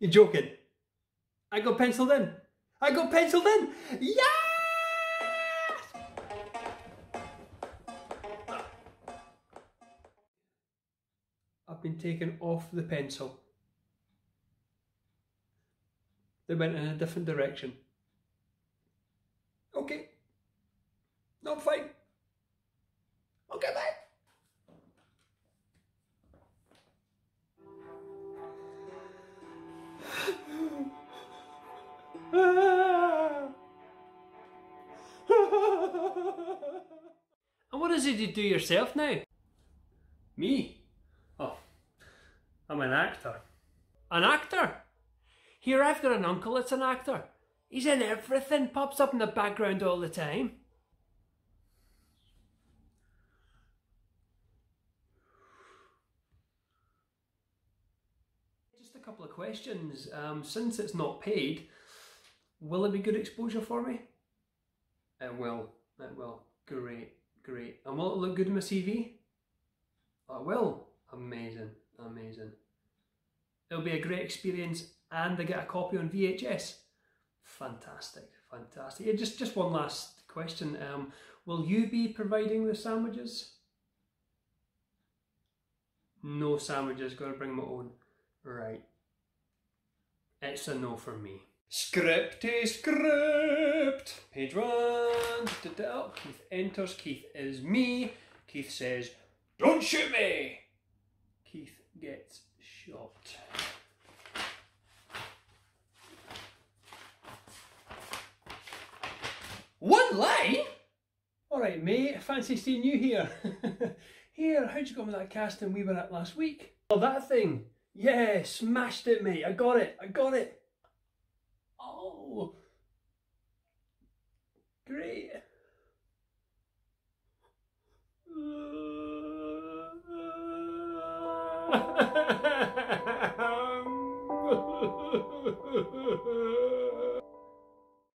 You're joking. I got penciled in. I got penciled in. Yeah! I've been taken off the pencil. They went in a different direction. Okay. No, I'm fine. What is it you do yourself now? Me? Oh, I'm an actor. An actor? Here, I've got an uncle that's an actor. He's in everything, pops up in the background all the time. Just a couple of questions. Um, since it's not paid, will it be good exposure for me? It will. It will. Great, great. And will it look good in my CV? It will. Amazing, amazing. It'll be a great experience and I get a copy on VHS. Fantastic, fantastic. Yeah, just, just one last question. Um, will you be providing the sandwiches? No sandwiches, gotta bring my own. Right. It's a no for me. Scripty script! Page one. Da, da, da. Keith enters. Keith is me. Keith says, Don't shoot me! Keith gets shot. One line? Alright mate, fancy seeing you here. here, how'd you go with that casting we were at last week? Oh, that thing? Yeah, smashed it mate, I got it, I got it. um...